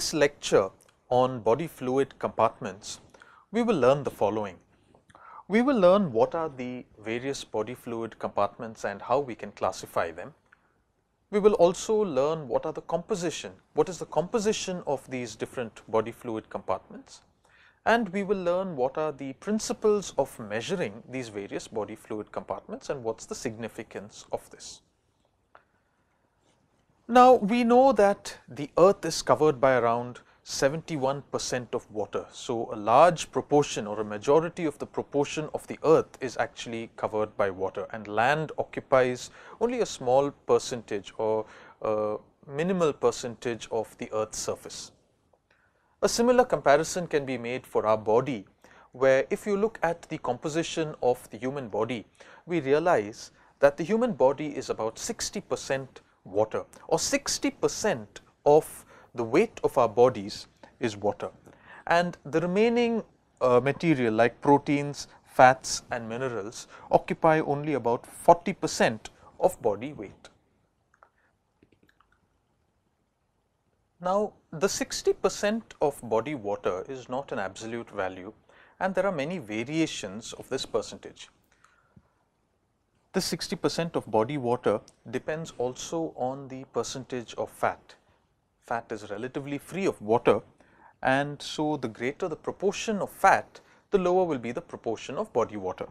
This lecture on body fluid compartments, we will learn the following. We will learn what are the various body fluid compartments and how we can classify them. We will also learn what are the composition, what is the composition of these different body fluid compartments and we will learn what are the principles of measuring these various body fluid compartments and what is the significance of this. Now, we know that the earth is covered by around 71 percent of water. So, a large proportion or a majority of the proportion of the earth is actually covered by water and land occupies only a small percentage or a minimal percentage of the earth's surface. A similar comparison can be made for our body where if you look at the composition of the human body, we realize that the human body is about 60 percent water or 60 percent of the weight of our bodies is water and the remaining uh, material like proteins, fats and minerals occupy only about 40 percent of body weight. Now, the 60 percent of body water is not an absolute value and there are many variations of this percentage. The 60 percent of body water depends also on the percentage of fat. Fat is relatively free of water and so the greater the proportion of fat, the lower will be the proportion of body water.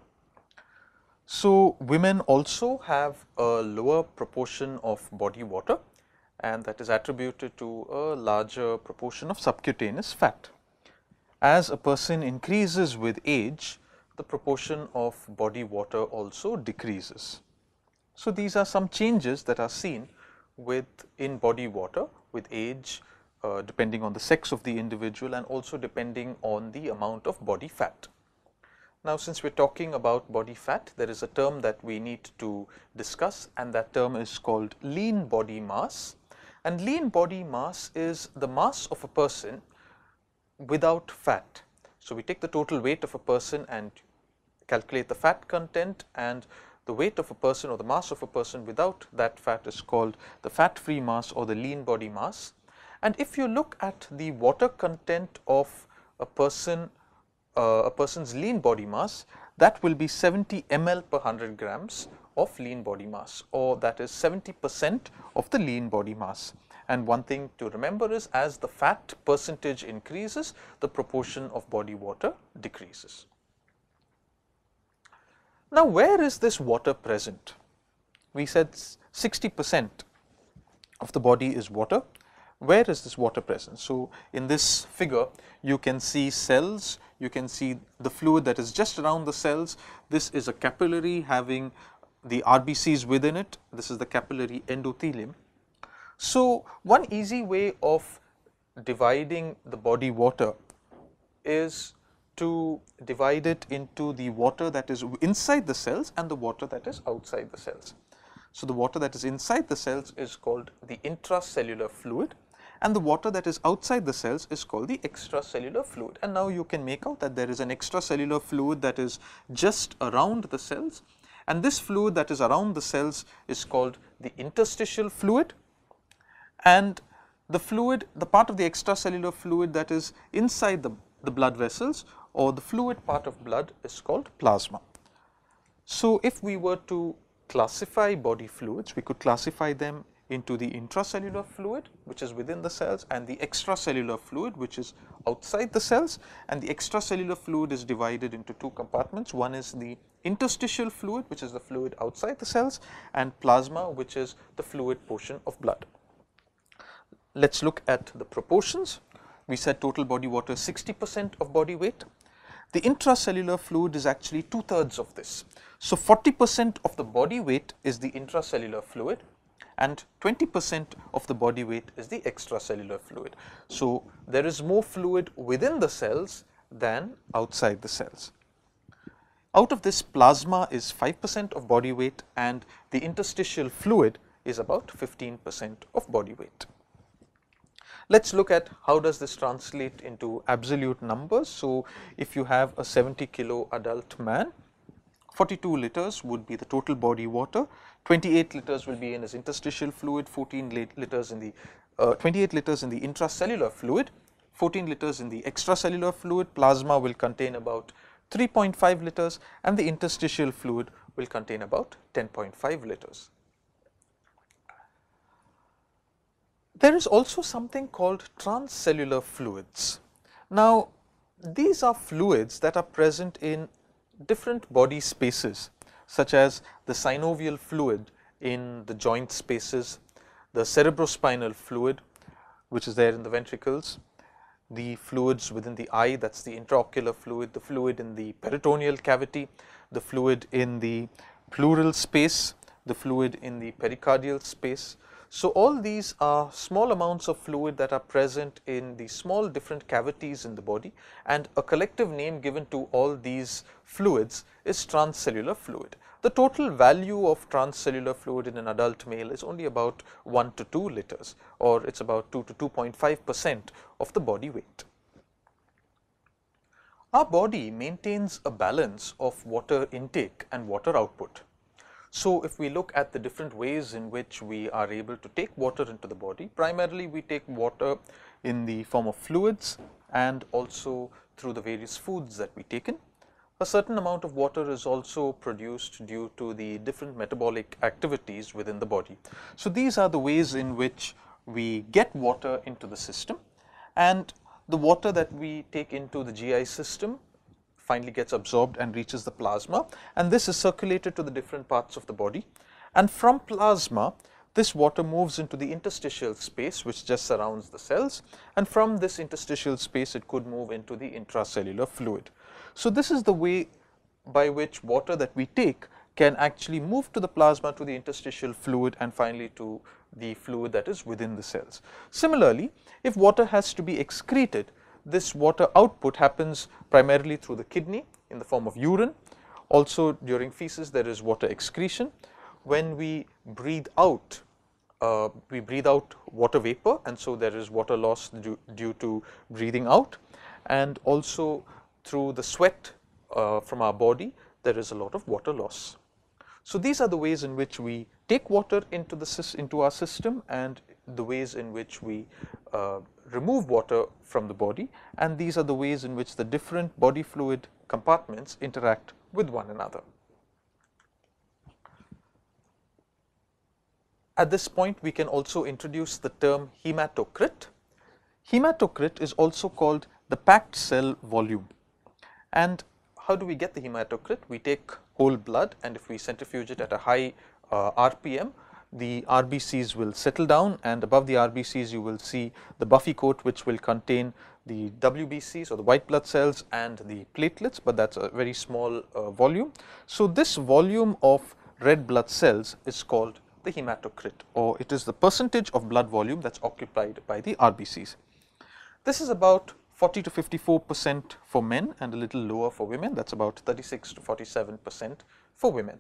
So, women also have a lower proportion of body water and that is attributed to a larger proportion of subcutaneous fat. As a person increases with age, the proportion of body water also decreases. So, these are some changes that are seen with in body water with age uh, depending on the sex of the individual and also depending on the amount of body fat. Now, since we are talking about body fat, there is a term that we need to discuss and that term is called lean body mass and lean body mass is the mass of a person without fat. So, we take the total weight of a person and calculate the fat content and the weight of a person or the mass of a person without that fat is called the fat free mass or the lean body mass. And if you look at the water content of a person, uh, a person's lean body mass, that will be 70 ml per 100 grams of lean body mass or that is 70 percent of the lean body mass. And one thing to remember is as the fat percentage increases, the proportion of body water decreases. Now, where is this water present? We said 60 percent of the body is water. Where is this water present? So, in this figure you can see cells, you can see the fluid that is just around the cells. This is a capillary having the RBCs within it, this is the capillary endothelium. So, one easy way of dividing the body water is to divide it into the water that is inside the cells and the water that is outside the cells. So, the water that is inside the cells is called the intracellular fluid and the water that is outside the cells is called the extracellular fluid. And now you can make out that there is an extracellular fluid that is just around the cells and this fluid that is around the cells is called the interstitial fluid and the fluid, the part of the extracellular fluid that is inside the, the blood vessels or the fluid part of blood is called plasma. So, if we were to classify body fluids, we could classify them into the intracellular fluid which is within the cells and the extracellular fluid which is outside the cells and the extracellular fluid is divided into two compartments. One is the interstitial fluid which is the fluid outside the cells and plasma which is the fluid portion of blood. Let us look at the proportions. We said total body water is 60 percent of body weight. The intracellular fluid is actually two thirds of this. So, 40 percent of the body weight is the intracellular fluid and 20 percent of the body weight is the extracellular fluid. So, there is more fluid within the cells than outside the cells. Out of this plasma is 5 percent of body weight and the interstitial fluid is about 15 percent of body weight. Let us look at how does this translate into absolute numbers. So, if you have a 70 kilo adult man, 42 liters would be the total body water, 28 liters will be in his interstitial fluid, 14 liters in the uh, 28 liters in the intracellular fluid, 14 liters in the extracellular fluid, plasma will contain about 3.5 liters and the interstitial fluid will contain about 10.5 liters. There is also something called transcellular fluids. Now, these are fluids that are present in different body spaces such as the synovial fluid in the joint spaces, the cerebrospinal fluid which is there in the ventricles, the fluids within the eye that is the intraocular fluid, the fluid in the peritoneal cavity, the fluid in the pleural space, the fluid in the pericardial space. So, all these are small amounts of fluid that are present in the small different cavities in the body and a collective name given to all these fluids is transcellular fluid. The total value of transcellular fluid in an adult male is only about 1 to 2 liters or it is about 2 to 2.5 percent of the body weight. Our body maintains a balance of water intake and water output. So, if we look at the different ways in which we are able to take water into the body, primarily we take water in the form of fluids and also through the various foods that we take in. A certain amount of water is also produced due to the different metabolic activities within the body. So, these are the ways in which we get water into the system and the water that we take into the GI system finally gets absorbed and reaches the plasma and this is circulated to the different parts of the body and from plasma this water moves into the interstitial space which just surrounds the cells and from this interstitial space it could move into the intracellular fluid. So, this is the way by which water that we take can actually move to the plasma to the interstitial fluid and finally to the fluid that is within the cells. Similarly, if water has to be excreted this water output happens primarily through the kidney in the form of urine. Also during feces there is water excretion. When we breathe out, uh, we breathe out water vapor and so there is water loss due, due to breathing out and also through the sweat uh, from our body there is a lot of water loss. So these are the ways in which we take water into the into our system and the ways in which we uh, remove water from the body and these are the ways in which the different body fluid compartments interact with one another. At this point we can also introduce the term hematocrit. Hematocrit is also called the packed cell volume and how do we get the hematocrit? We take whole blood and if we centrifuge it at a high uh, RPM the RBCs will settle down and above the RBCs you will see the buffy coat which will contain the WBCs or the white blood cells and the platelets, but that is a very small uh, volume. So, this volume of red blood cells is called the hematocrit or it is the percentage of blood volume that is occupied by the RBCs. This is about 40 to 54 percent for men and a little lower for women that is about 36 to 47 percent for women.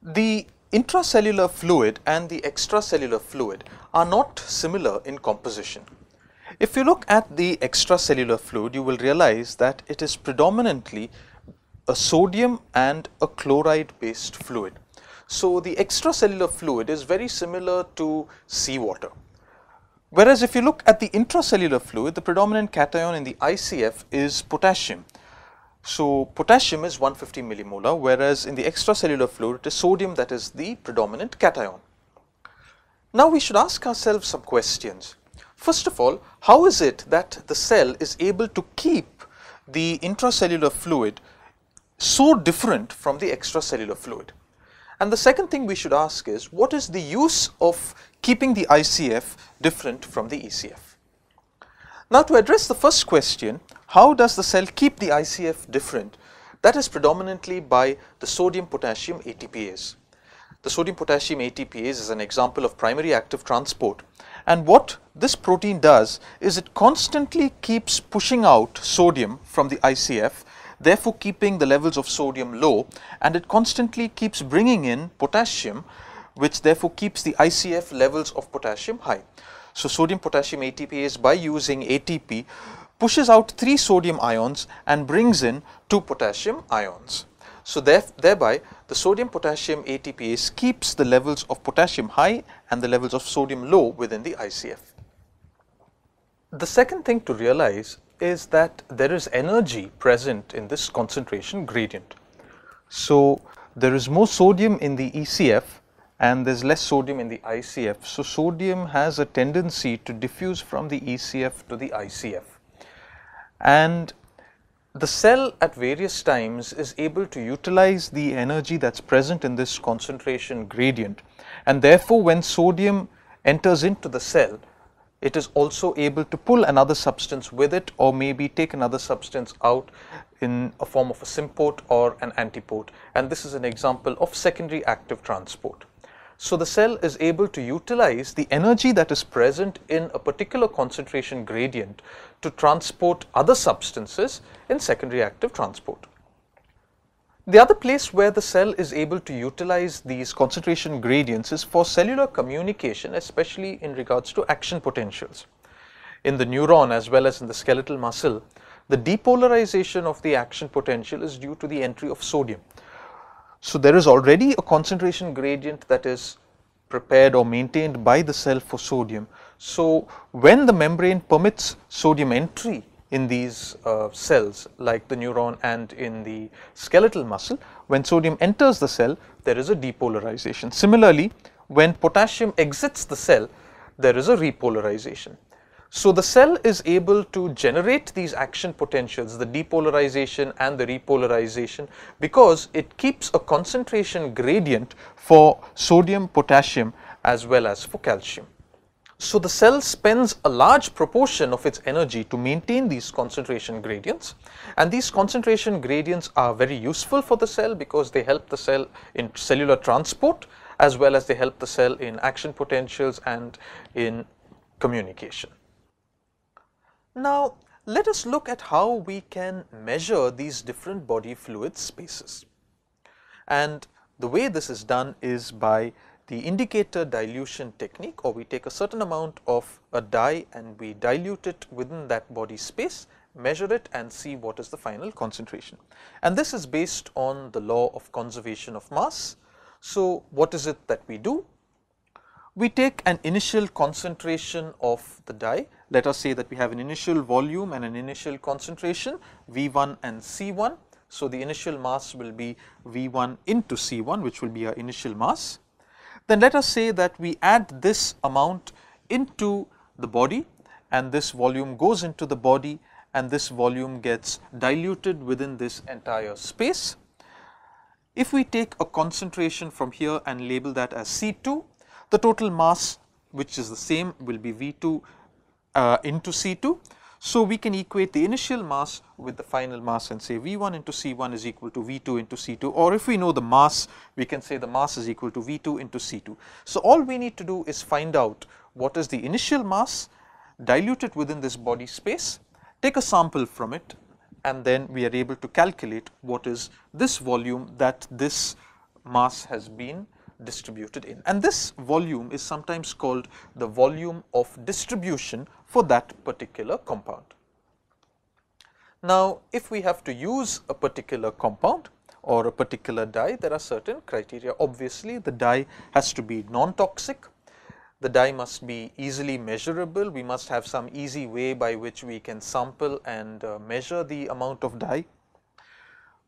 The intracellular fluid and the extracellular fluid are not similar in composition. If you look at the extracellular fluid, you will realize that it is predominantly a sodium and a chloride based fluid. So, the extracellular fluid is very similar to seawater. Whereas, if you look at the intracellular fluid, the predominant cation in the ICF is potassium so, potassium is 150 millimolar whereas in the extracellular fluid it is sodium that is the predominant cation. Now, we should ask ourselves some questions. First of all, how is it that the cell is able to keep the intracellular fluid so different from the extracellular fluid? And the second thing we should ask is what is the use of keeping the ICF different from the ECF? Now, to address the first question, how does the cell keep the ICF different? That is predominantly by the sodium potassium ATPase. the sodium potassium ATPase is an example of primary active transport and what this protein does is it constantly keeps pushing out sodium from the ICF therefore keeping the levels of sodium low and it constantly keeps bringing in potassium which therefore keeps the ICF levels of potassium high. So, sodium potassium ATPase by using ATP pushes out 3 sodium ions and brings in 2 potassium ions. So, there, thereby the sodium potassium ATPase keeps the levels of potassium high and the levels of sodium low within the ICF. The second thing to realize is that there is energy present in this concentration gradient. So, there is more sodium in the ECF and there is less sodium in the ICF. So, sodium has a tendency to diffuse from the ECF to the ICF and the cell at various times is able to utilize the energy that is present in this concentration gradient and therefore, when sodium enters into the cell it is also able to pull another substance with it or maybe take another substance out in a form of a symport or an antiport and this is an example of secondary active transport. So, the cell is able to utilize the energy that is present in a particular concentration gradient to transport other substances in secondary active transport. The other place where the cell is able to utilize these concentration gradients is for cellular communication especially in regards to action potentials. In the neuron as well as in the skeletal muscle, the depolarization of the action potential is due to the entry of sodium. So, there is already a concentration gradient that is prepared or maintained by the cell for sodium. So, when the membrane permits sodium entry in these uh, cells like the neuron and in the skeletal muscle, when sodium enters the cell there is a depolarization. Similarly, when potassium exits the cell there is a repolarization. So, the cell is able to generate these action potentials, the depolarization and the repolarization because it keeps a concentration gradient for sodium, potassium as well as for calcium. So, the cell spends a large proportion of its energy to maintain these concentration gradients and these concentration gradients are very useful for the cell because they help the cell in cellular transport as well as they help the cell in action potentials and in communication. Now, let us look at how we can measure these different body fluid spaces. And the way this is done is by the indicator dilution technique or we take a certain amount of a dye and we dilute it within that body space, measure it and see what is the final concentration. And this is based on the law of conservation of mass. So, what is it that we do? We take an initial concentration of the dye let us say that we have an initial volume and an initial concentration V1 and C1. So, the initial mass will be V1 into C1 which will be our initial mass. Then let us say that we add this amount into the body and this volume goes into the body and this volume gets diluted within this entire space. If we take a concentration from here and label that as C2, the total mass which is the same will be V2 uh, into C2. So, we can equate the initial mass with the final mass and say V1 into C1 is equal to V2 into C2 or if we know the mass we can say the mass is equal to V2 into C2. So, all we need to do is find out what is the initial mass dilute it within this body space, take a sample from it and then we are able to calculate what is this volume that this mass has been distributed in and this volume is sometimes called the volume of distribution for that particular compound. Now, if we have to use a particular compound or a particular dye, there are certain criteria. Obviously, the dye has to be non-toxic, the dye must be easily measurable, we must have some easy way by which we can sample and uh, measure the amount of dye.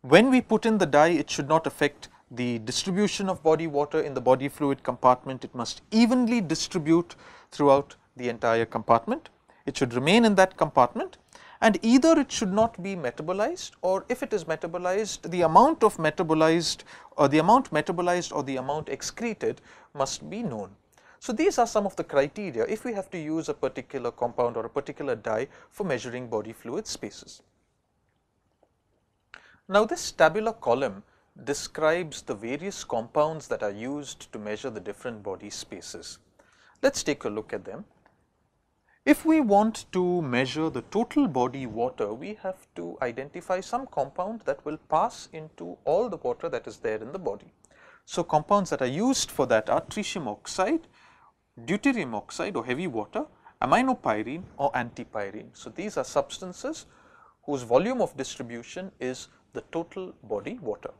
When we put in the dye, it should not affect the distribution of body water in the body fluid compartment, it must evenly distribute throughout the entire compartment. It should remain in that compartment and either it should not be metabolized or if it is metabolized the amount of metabolized or the amount metabolized or the amount excreted must be known. So, these are some of the criteria if we have to use a particular compound or a particular dye for measuring body fluid spaces. Now, this tabular column describes the various compounds that are used to measure the different body spaces. Let us take a look at them. If we want to measure the total body water, we have to identify some compound that will pass into all the water that is there in the body. So, compounds that are used for that are tritium oxide, deuterium oxide or heavy water, aminopyrine or antipyrine. So, these are substances whose volume of distribution is the total body water.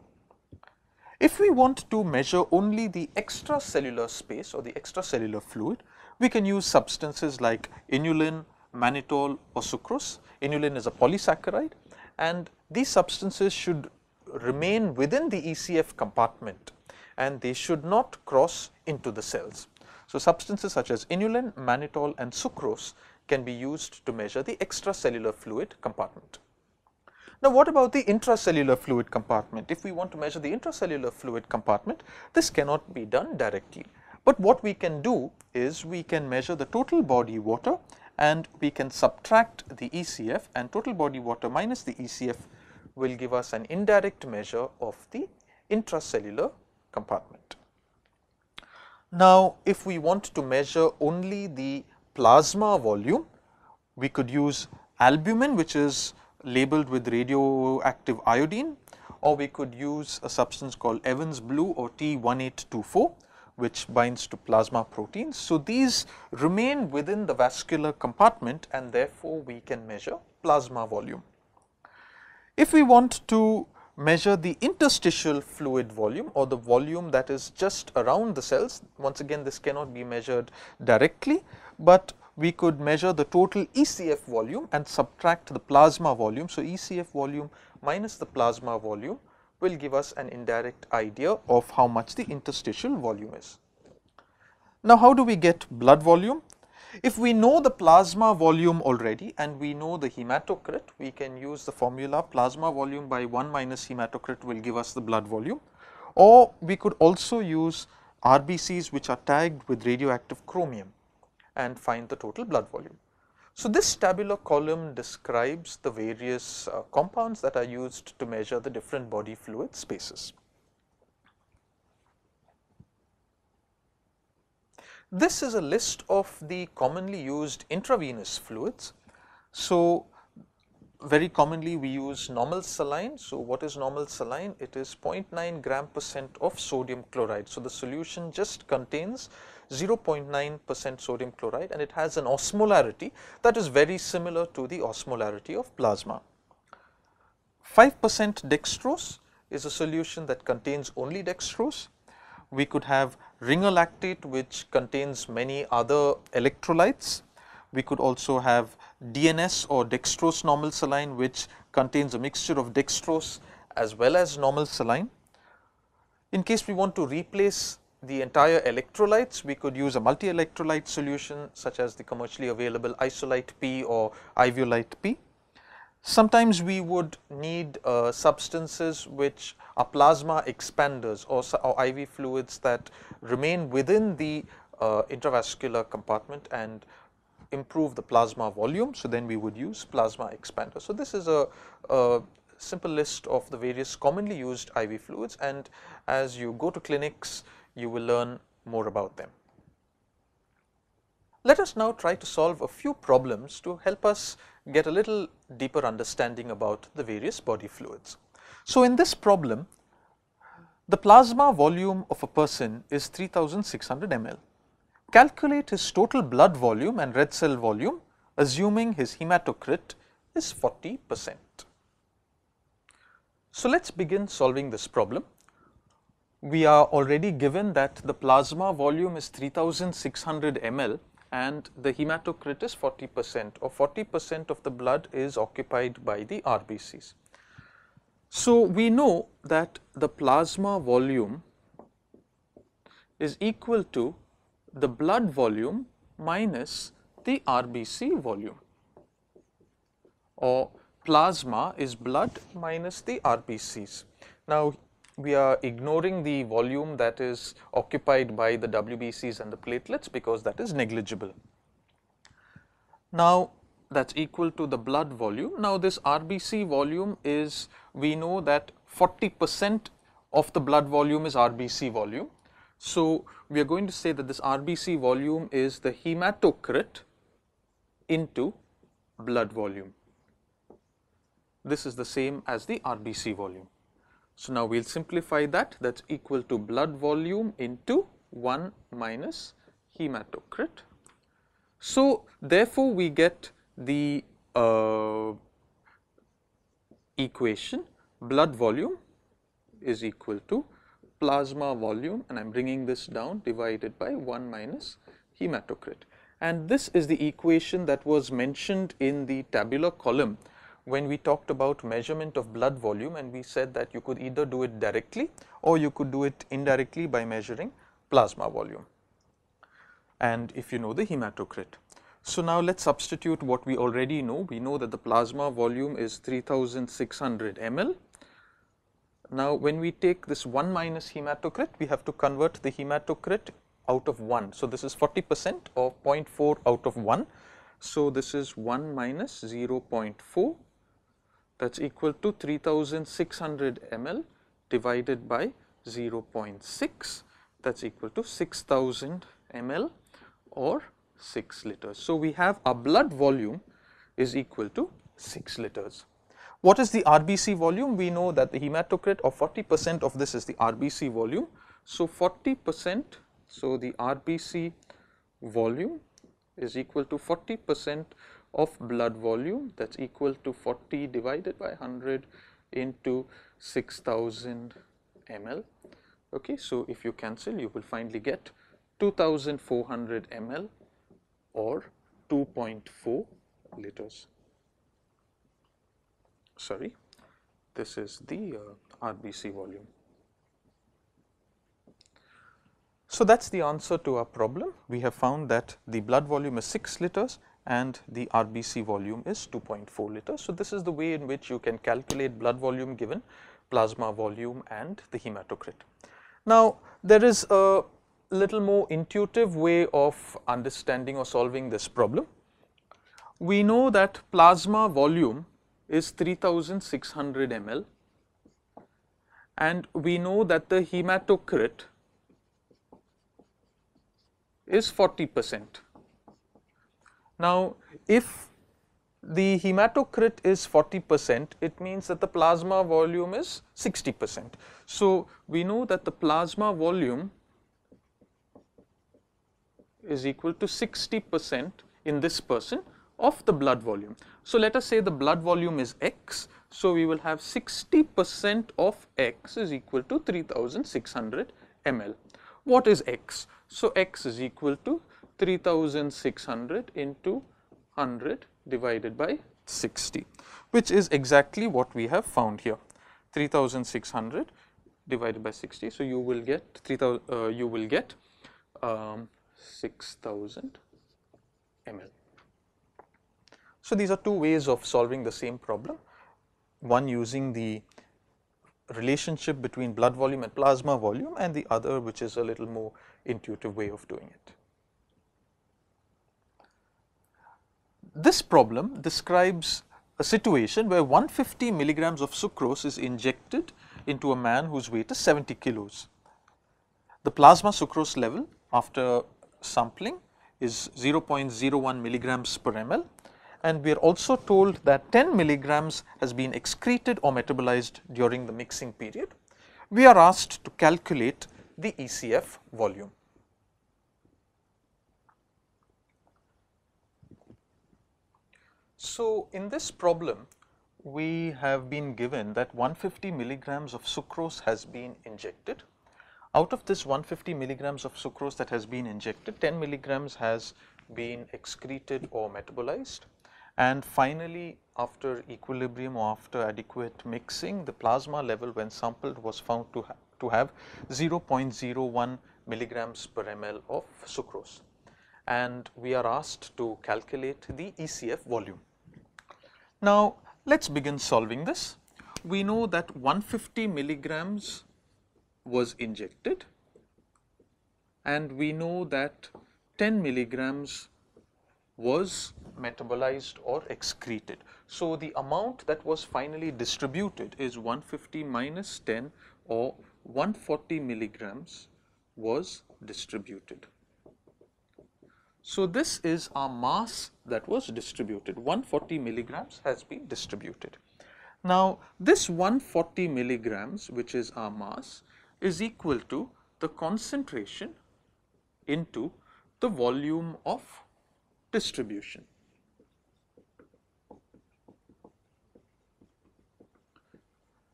If we want to measure only the extracellular space or the extracellular fluid, we can use substances like inulin, mannitol or sucrose. Inulin is a polysaccharide and these substances should remain within the ECF compartment and they should not cross into the cells. So, substances such as inulin, mannitol and sucrose can be used to measure the extracellular fluid compartment. Now, what about the intracellular fluid compartment? If we want to measure the intracellular fluid compartment, this cannot be done directly. But what we can do is we can measure the total body water and we can subtract the ECF and total body water minus the ECF will give us an indirect measure of the intracellular compartment. Now, if we want to measure only the plasma volume, we could use albumin which is labeled with radioactive iodine or we could use a substance called Evans blue or T1824 which binds to plasma proteins. So, these remain within the vascular compartment and therefore, we can measure plasma volume. If we want to measure the interstitial fluid volume or the volume that is just around the cells, once again this cannot be measured directly, but we could measure the total ECF volume and subtract the plasma volume. So, ECF volume minus the plasma volume will give us an indirect idea of how much the interstitial volume is. Now, how do we get blood volume? If we know the plasma volume already and we know the hematocrit, we can use the formula plasma volume by 1 minus hematocrit will give us the blood volume or we could also use RBCs which are tagged with radioactive chromium and find the total blood volume. So, this tabular column describes the various uh, compounds that are used to measure the different body fluid spaces. This is a list of the commonly used intravenous fluids. So, very commonly we use normal saline. So, what is normal saline? It is 0.9 gram percent of sodium chloride. So, the solution just contains 0.9 percent sodium chloride and it has an osmolarity that is very similar to the osmolarity of plasma. 5 percent dextrose is a solution that contains only dextrose. We could have ringer lactate which contains many other electrolytes. We could also have DNS or dextrose normal saline which contains a mixture of dextrose as well as normal saline. In case we want to replace the entire electrolytes, we could use a multi-electrolyte solution such as the commercially available Isolyte P or Ivolite P. Sometimes we would need uh, substances which are plasma expanders or, or, IV fluids that remain within the uh, intravascular compartment and improve the plasma volume. So, then we would use plasma expander. So, this is a, a simple list of the various commonly used IV fluids and as you go to clinics you will learn more about them. Let us now try to solve a few problems to help us get a little deeper understanding about the various body fluids. So, in this problem, the plasma volume of a person is 3600 ml. Calculate his total blood volume and red cell volume assuming his hematocrit is 40 percent. So, let us begin solving this problem we are already given that the plasma volume is 3600 ml and the hematocrit is 40 percent or 40 percent of the blood is occupied by the RBCs. So, we know that the plasma volume is equal to the blood volume minus the RBC volume or plasma is blood minus the RBCs. Now, we are ignoring the volume that is occupied by the WBCs and the platelets because that is negligible. Now, that is equal to the blood volume. Now, this RBC volume is we know that 40 percent of the blood volume is RBC volume. So, we are going to say that this RBC volume is the hematocrit into blood volume. This is the same as the RBC volume. So, now we will simplify that that is equal to blood volume into 1 minus hematocrit. So, therefore, we get the uh, equation blood volume is equal to plasma volume and I am bringing this down divided by 1 minus hematocrit. And this is the equation that was mentioned in the tabular column when we talked about measurement of blood volume and we said that you could either do it directly or you could do it indirectly by measuring plasma volume and if you know the hematocrit. So, now let us substitute what we already know. We know that the plasma volume is 3600 ml. Now, when we take this 1 minus hematocrit, we have to convert the hematocrit out of 1. So, this is 40 percent or 0.4 out of 1. So, this is 1 minus 0.4 that is equal to 3600 ml divided by 0.6 that is equal to 6000 ml or 6 liters. So, we have our blood volume is equal to 6 liters. What is the RBC volume? We know that the hematocrit of 40 percent of this is the RBC volume. So, 40 percent, so the RBC volume is equal to 40 percent of blood volume that is equal to 40 divided by 100 into 6000 ml. Okay. So, if you cancel you will finally get 2400 ml or 2.4 liters. Sorry, this is the uh, RBC volume. So, that is the answer to our problem. We have found that the blood volume is 6 liters and the RBC volume is 2.4 liters. So, this is the way in which you can calculate blood volume given plasma volume and the hematocrit. Now, there is a little more intuitive way of understanding or solving this problem. We know that plasma volume is 3600 ml and we know that the hematocrit is 40 percent. Now, if the hematocrit is 40 percent, it means that the plasma volume is 60 percent. So, we know that the plasma volume is equal to 60 percent in this person of the blood volume. So, let us say the blood volume is x. So, we will have 60 percent of x is equal to 3600 ml. What is x? So, x is equal to 3600 into 100 divided by 60 which is exactly what we have found here 3600 divided by 60. So, you will get 3000 uh, you will get um, 6000 ml. So, these are two ways of solving the same problem, one using the relationship between blood volume and plasma volume and the other which is a little more intuitive way of doing it. This problem describes a situation where 150 milligrams of sucrose is injected into a man whose weight is 70 kilos. The plasma sucrose level after sampling is 0.01 milligrams per ml and we are also told that 10 milligrams has been excreted or metabolized during the mixing period. We are asked to calculate the ECF volume. So, in this problem we have been given that 150 milligrams of sucrose has been injected. Out of this 150 milligrams of sucrose that has been injected, 10 milligrams has been excreted or metabolized. And finally after equilibrium or after adequate mixing the plasma level when sampled was found to, ha to have 0.01 milligrams per ml of sucrose. And we are asked to calculate the ECF volume. Now let us begin solving this. We know that 150 milligrams was injected and we know that 10 milligrams was metabolized or excreted. So, the amount that was finally distributed is 150 minus 10 or 140 milligrams was distributed. So, this is our mass that was distributed 140 milligrams has been distributed. Now, this 140 milligrams which is our mass is equal to the concentration into the volume of distribution.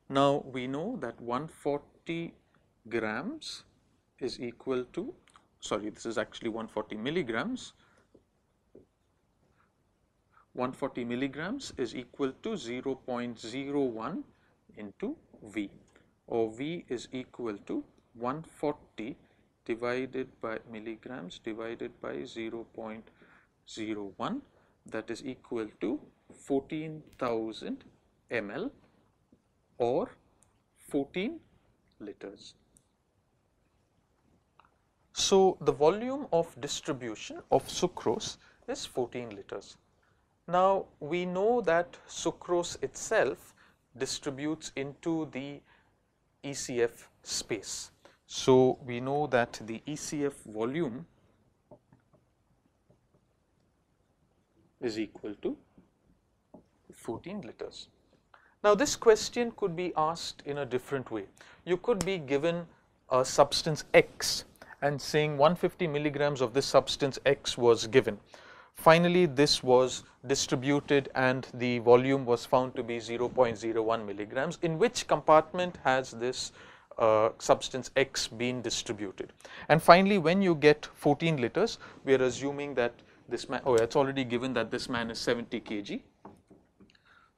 Now, we know that 140 grams is equal to sorry this is actually 140 milligrams. 140 milligrams is equal to 0.01 into V. Or V is equal to 140 divided by milligrams divided by 0.01 that is equal to 14,000 ml or 14 liters. So, the volume of distribution of sucrose is 14 liters. Now, we know that sucrose itself distributes into the ECF space. So, we know that the ECF volume is equal to 14 liters. Now, this question could be asked in a different way. You could be given a substance X and saying 150 milligrams of this substance X was given. Finally, this was distributed and the volume was found to be 0.01 milligrams. In which compartment has this uh, substance X been distributed? And finally, when you get 14 liters, we are assuming that this man, oh, it's already given that this man is 70 kg.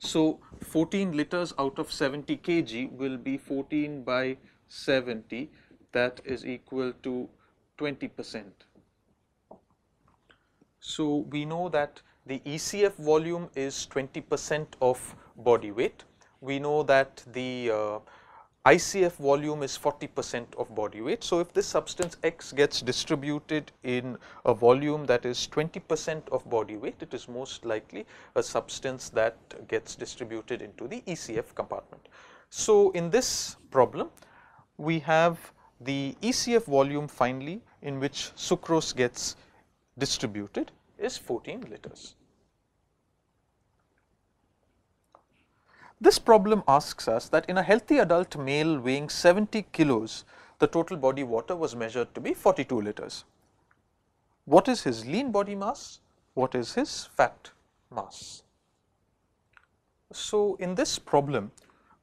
So, 14 liters out of 70 kg will be 14 by 70 that is equal to 20 percent. So, we know that the ECF volume is 20 percent of body weight. We know that the uh, ICF volume is 40 percent of body weight. So, if this substance X gets distributed in a volume that is 20 percent of body weight, it is most likely a substance that gets distributed into the ECF compartment. So, in this problem, we have the ECF volume finally in which sucrose gets distributed is 14 liters. This problem asks us that in a healthy adult male weighing 70 kilos, the total body water was measured to be 42 liters. What is his lean body mass? What is his fat mass? So, in this problem,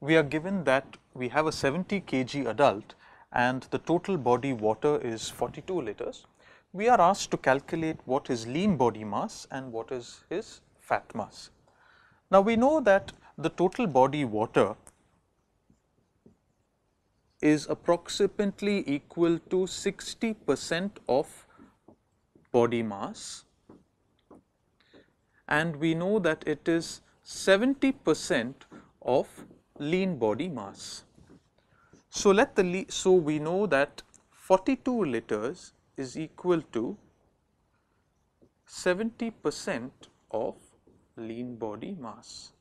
we are given that we have a 70 kg adult and the total body water is 42 liters. We are asked to calculate what is lean body mass and what is his fat mass. Now, we know that the total body water is approximately equal to 60 percent of body mass and we know that it is 70 percent of lean body mass. So, let the so we know that 42 liters is equal to 70 percent of lean body mass.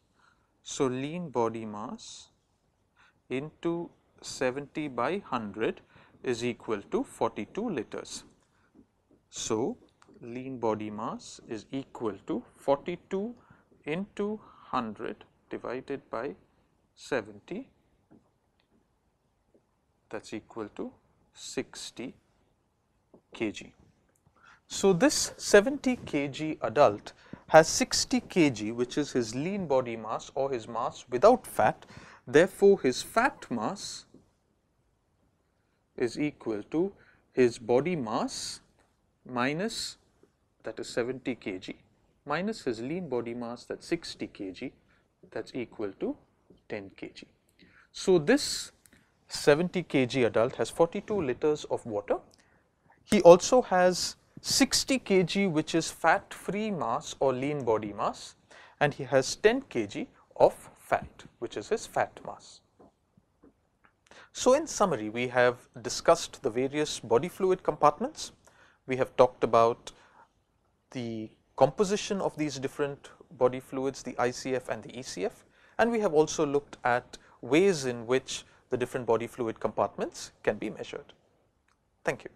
So, lean body mass into 70 by 100 is equal to 42 liters. So, lean body mass is equal to 42 into 100 divided by 70 that is equal to 60 kg. So, this 70 kg adult has 60 kg which is his lean body mass or his mass without fat. Therefore, his fat mass is equal to his body mass minus that is 70 kg minus his lean body mass that is 60 kg that is equal to 10 kg. So, this 70 kg adult has 42 liters of water. He also has 60 kg which is fat free mass or lean body mass and he has 10 kg of fat which is his fat mass. So, in summary we have discussed the various body fluid compartments, we have talked about the composition of these different body fluids the ICF and the ECF and we have also looked at ways in which the different body fluid compartments can be measured. Thank you.